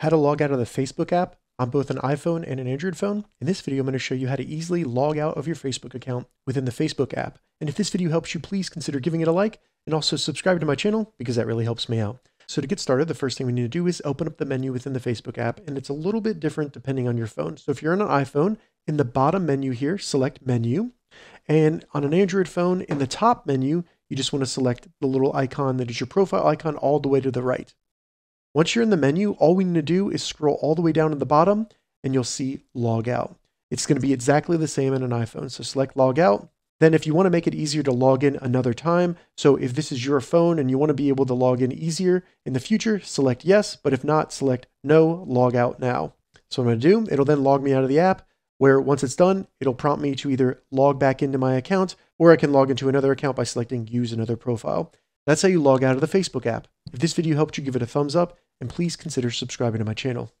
how to log out of the Facebook app on both an iPhone and an Android phone. In this video, I'm going to show you how to easily log out of your Facebook account within the Facebook app. And if this video helps you, please consider giving it a like and also subscribe to my channel because that really helps me out. So to get started, the first thing we need to do is open up the menu within the Facebook app, and it's a little bit different depending on your phone. So if you're on an iPhone, in the bottom menu here, select Menu. And on an Android phone, in the top menu, you just want to select the little icon that is your profile icon all the way to the right. Once you're in the menu, all we need to do is scroll all the way down to the bottom and you'll see log out. It's going to be exactly the same in an iPhone. So select log out. Then if you want to make it easier to log in another time, so if this is your phone and you want to be able to log in easier in the future, select yes, but if not, select no, log out now. So I'm going to do, it'll then log me out of the app where once it's done, it'll prompt me to either log back into my account or I can log into another account by selecting use another profile. That's how you log out of the Facebook app. If this video helped you, give it a thumbs up and please consider subscribing to my channel.